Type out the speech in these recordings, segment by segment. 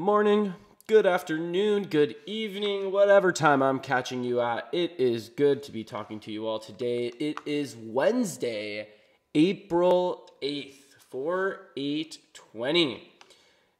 morning, good afternoon, good evening, whatever time I'm catching you at. It is good to be talking to you all today. It is Wednesday, April 8th, 4 8 20.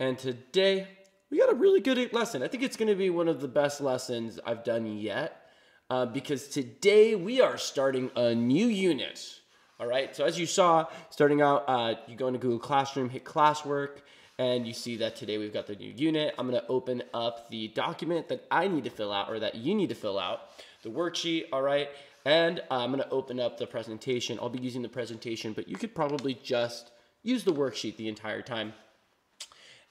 And today, we got a really good lesson. I think it's going to be one of the best lessons I've done yet uh, because today we are starting a new unit. All right, so as you saw, starting out, uh, you go into Google Classroom, hit classwork, and you see that today we've got the new unit. I'm gonna open up the document that I need to fill out or that you need to fill out, the worksheet, all right? And uh, I'm gonna open up the presentation. I'll be using the presentation, but you could probably just use the worksheet the entire time.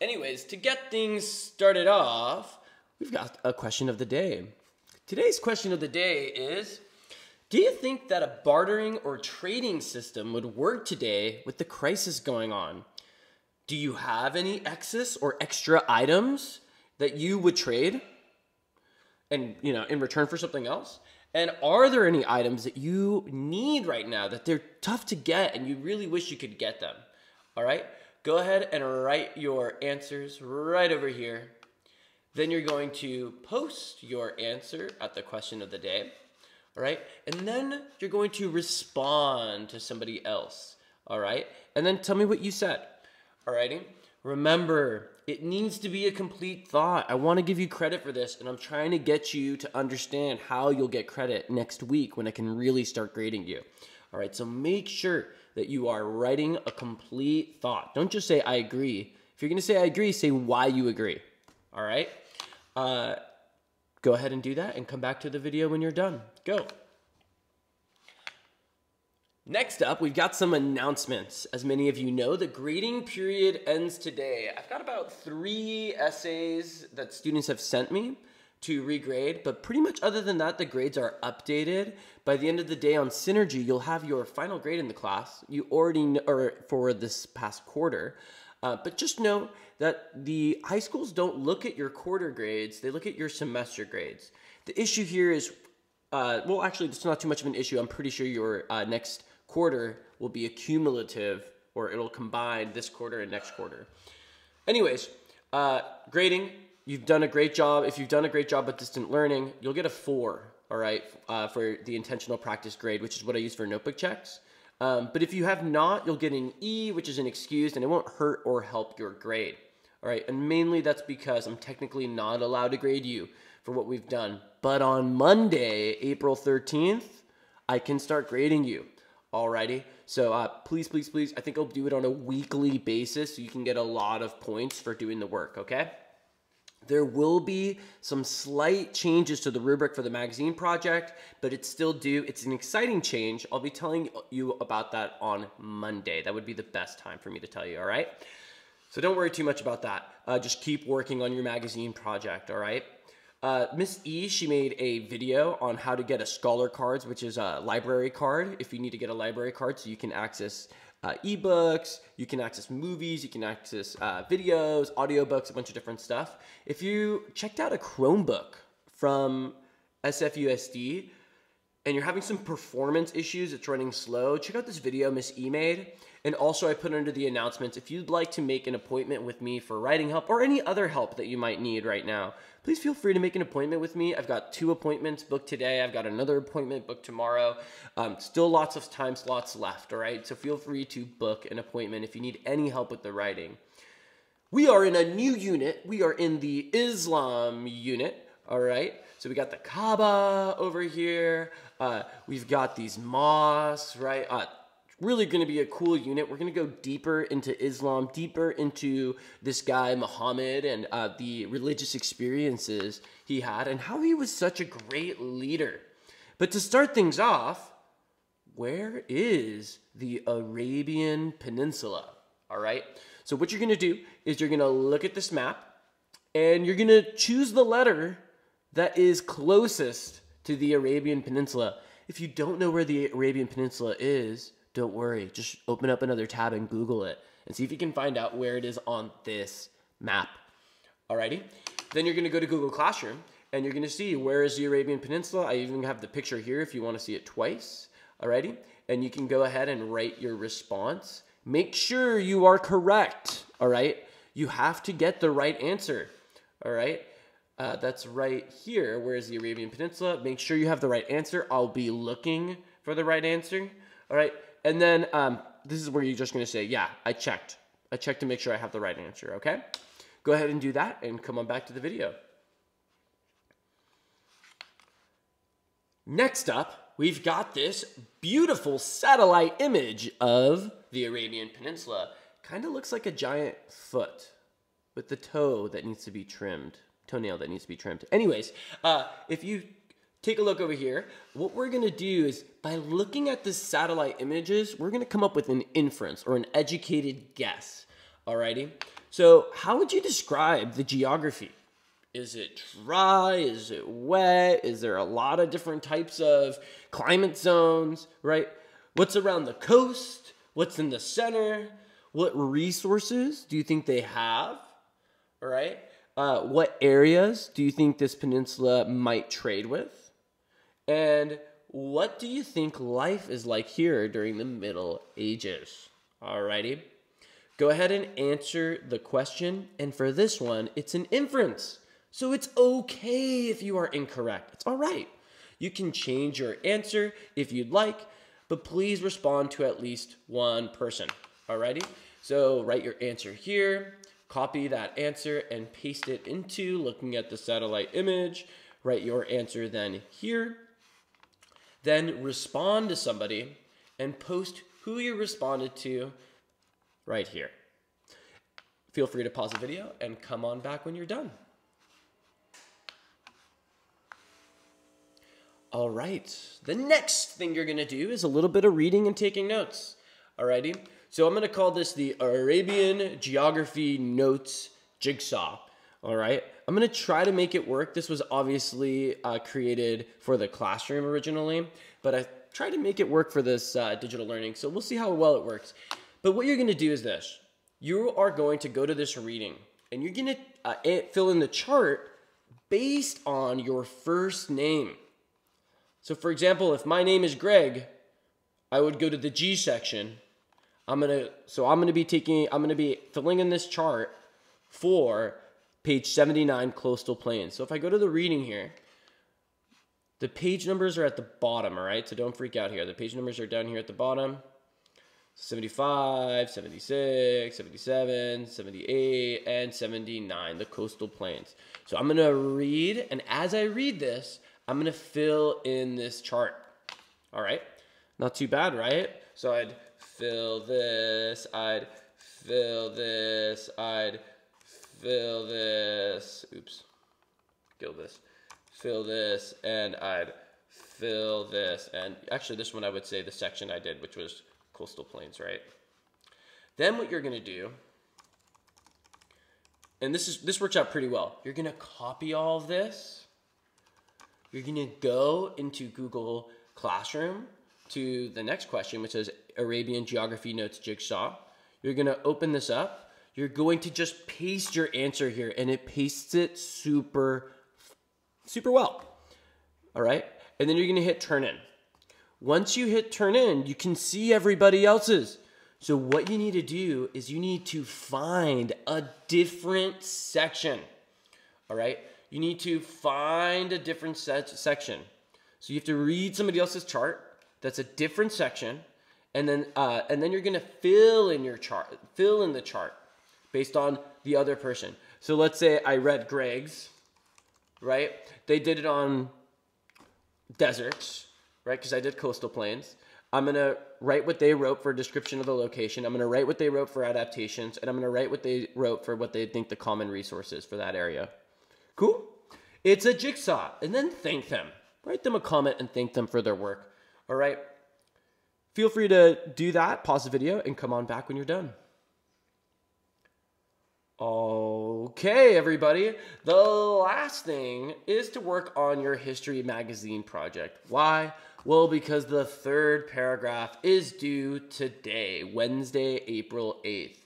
Anyways, to get things started off, we've got a question of the day. Today's question of the day is, do you think that a bartering or trading system would work today with the crisis going on? Do you have any excess or extra items that you would trade and, you know, in return for something else? And are there any items that you need right now that they're tough to get and you really wish you could get them? All right? Go ahead and write your answers right over here. Then you're going to post your answer at the question of the day. All right? And then you're going to respond to somebody else. All right? And then tell me what you said. Alrighty? Remember, it needs to be a complete thought. I want to give you credit for this, and I'm trying to get you to understand how you'll get credit next week when I can really start grading you. All right, so make sure that you are writing a complete thought. Don't just say, I agree. If you're going to say, I agree, say why you agree. All right? Uh, go ahead and do that and come back to the video when you're done. Go. Next up, we've got some announcements. As many of you know, the grading period ends today. I've got about three essays that students have sent me to regrade, but pretty much other than that, the grades are updated. By the end of the day on Synergy, you'll have your final grade in the class. You already know, or for this past quarter. Uh, but just know that the high schools don't look at your quarter grades, they look at your semester grades. The issue here is, uh, well, actually, it's not too much of an issue. I'm pretty sure your uh, next quarter will be cumulative or it'll combine this quarter and next quarter. Anyways, uh, grading, you've done a great job. If you've done a great job with distant learning, you'll get a four, all right, uh, for the intentional practice grade, which is what I use for notebook checks. Um, but if you have not, you'll get an E, which is an excused, and it won't hurt or help your grade. All right, and mainly that's because I'm technically not allowed to grade you for what we've done. But on Monday, April 13th, I can start grading you. Alrighty. So uh, please, please, please, I think I'll do it on a weekly basis so you can get a lot of points for doing the work, okay? There will be some slight changes to the rubric for the magazine project, but it's still due. It's an exciting change. I'll be telling you about that on Monday. That would be the best time for me to tell you, all right? So don't worry too much about that. Uh, just keep working on your magazine project, all right? Uh, Miss E, she made a video on how to get a scholar cards, which is a library card. If you need to get a library card, so you can access uh, ebooks, you can access movies, you can access uh, videos, audiobooks, a bunch of different stuff. If you checked out a Chromebook from SFUSD and you're having some performance issues, it's running slow, check out this video Miss E made. And also, I put under the announcements if you'd like to make an appointment with me for writing help or any other help that you might need right now, please feel free to make an appointment with me. I've got two appointments booked today. I've got another appointment booked tomorrow. Um, still lots of time slots left, all right? So feel free to book an appointment if you need any help with the writing. We are in a new unit. We are in the Islam unit, all right? So we got the Kaaba over here. Uh, we've got these mosques, right? Uh, really going to be a cool unit. We're going to go deeper into Islam, deeper into this guy, Muhammad, and uh, the religious experiences he had, and how he was such a great leader. But to start things off, where is the Arabian Peninsula? All right. So, what you're going to do is you're going to look at this map and you're going to choose the letter that is closest to the Arabian Peninsula. If you don't know where the Arabian Peninsula is, don't worry. Just open up another tab and Google it and see if you can find out where it is on this map. Alrighty? Then you're going to go to Google Classroom and you're going to see where is the Arabian Peninsula. I even have the picture here if you want to see it twice. Alrighty? And you can go ahead and write your response. Make sure you are correct. All right? You have to get the right answer. All right. Uh, that's right here. Where's the Arabian Peninsula? Make sure you have the right answer. I'll be looking for the right answer. All right. And then um, this is where you're just going to say, yeah, I checked. I checked to make sure I have the right answer. Okay. Go ahead and do that and come on back to the video. Next up, we've got this beautiful satellite image of the Arabian Peninsula. Kind of looks like a giant foot with the toe that needs to be trimmed, toenail that needs to be trimmed. Anyways, uh, if you take a look over here, what we're gonna do is by looking at the satellite images, we're gonna come up with an inference or an educated guess. Alrighty? So, how would you describe the geography? Is it dry? Is it wet? Is there a lot of different types of climate zones, right? What's around the coast? What's in the center? What resources do you think they have? All right. Uh, what areas do you think this peninsula might trade with? And what do you think life is like here during the Middle Ages? Alrighty. Go ahead and answer the question. And for this one, it's an inference. So it's okay if you are incorrect. It's all right. You can change your answer if you'd like, but please respond to at least one person. Alrighty? So write your answer here, copy that answer and paste it into looking at the satellite image. Write your answer then here. Then respond to somebody and post who you responded to right here. Feel free to pause the video and come on back when you're done. All right. The next thing you're to do is a little bit of reading and taking notes. Alrighty. So I'm to call this the Arabian Geography Notes Jigsaw. All right. I'm to try to make it work. This was obviously uh, created for the classroom originally, but I tried to make it work for this uh, digital learning. So we'll see how well it works. But what you're to do is this. You are going to go to this reading and you're to uh, fill in the chart based on your first name. So for example, if my name is Greg, I would go to the G section. I'm to so I'm to be taking I'm to be filling in this chart for page 79 coastal plains. So if I go to the reading here, the page numbers are at the bottom, all right? So don't freak out here. The page numbers are down here at the bottom. 75, 76, 77, 78, and 79, the coastal plains. So I'm going to read, and as I read this, I'm going to fill in this chart. All right. Not too bad, right? So I'd fill this, I'd fill this, I'd fill this. Oops. Kill this. Fill this, and I'd fill this. And actually, this one I would say the section I did, which was coastal plains, right? Then what you're to do, and this is this works out pretty well. You're to copy all of this you're to go into Google Classroom to the next question, which says Arabian Geography Notes Jigsaw. You're to open this up. You're going to just paste your answer here, and it pastes it super, super well. All right? And then you're going to hit turn in. Once you hit turn in, you can see everybody else's. So what you need to do is you need to find a different section. All right? you need to find a different section. So you have to read somebody else's chart. That's a different section, and then uh, and then you're gonna fill in your chart, fill in the chart based on the other person. So let's say I read Greg's, right? They did it on deserts, right? Because I did coastal plains. I'm gonna write what they wrote for a description of the location. I'm gonna write what they wrote for adaptations, and I'm gonna write what they wrote for what they think the common resource is for that area. Cool? It's a jigsaw. And then thank them. Write them a comment and thank them for their work. All right? Feel free to do that, pause the video, and come on back when you're done. Okay, everybody. The last thing is to work on your history magazine project. Why? Well, because the third paragraph is due today, Wednesday, April 8th.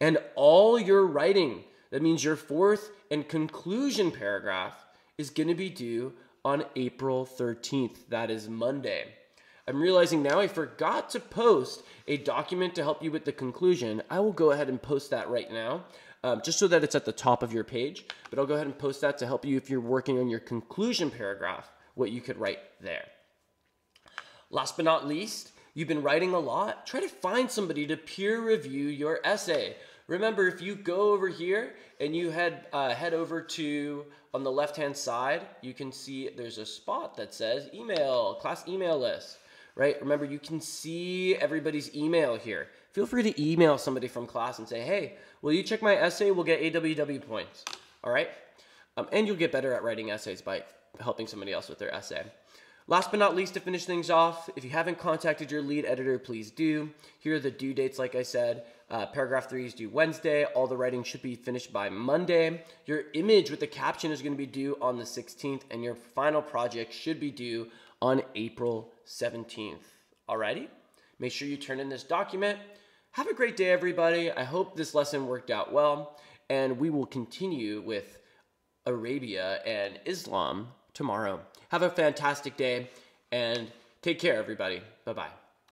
And all your writing that means your fourth and conclusion paragraph is going to be due on April 13th. That is Monday. I'm realizing now I forgot to post a document to help you with the conclusion. I will go ahead and post that right now. Um, just so that it's at the top of your page. But I'll go ahead and post that to help you if you're working on your conclusion paragraph, what you could write there. Last but not least, you've been writing a lot. Try to find somebody to peer review your essay. Remember, if you go over here and you head uh, head over to on the left hand side, you can see there's a spot that says email, class email list, right? Remember, you can see everybody's email here. Feel free to email somebody from class and say, hey, will you check my essay? We'll get AWW points, all right? Um, and you'll get better at writing essays by helping somebody else with their essay. Last but not least, to finish things off, if you haven't contacted your lead editor, please do. Here are the due dates, like I said. Uh, paragraph three is due Wednesday. All the writing should be finished by Monday. Your image with the caption is going to be due on the 16th, and your final project should be due on April 17th. Alrighty? Make sure you turn in this document. Have a great day, everybody. I hope this lesson worked out well, and we will continue with Arabia and Islam tomorrow. Have a fantastic day and take care, everybody. Bye bye.